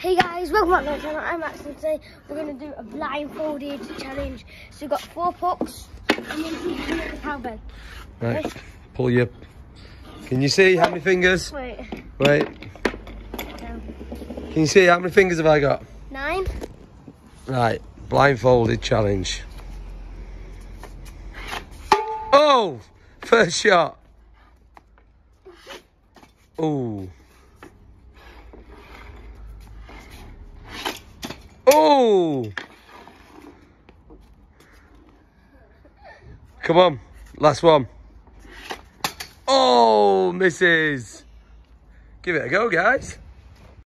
Hey guys, welcome back to my channel. I'm Max and today we're going to do a blindfolded challenge. So we've got four pucks and then the cowbell. Right, pull your... Can you see how many fingers? Wait, Wait, no. can you see how many fingers have I got? nine. Right, blindfolded challenge. Oh, first shot. Oh. Come on, last one. Oh, misses. Give it a go, guys.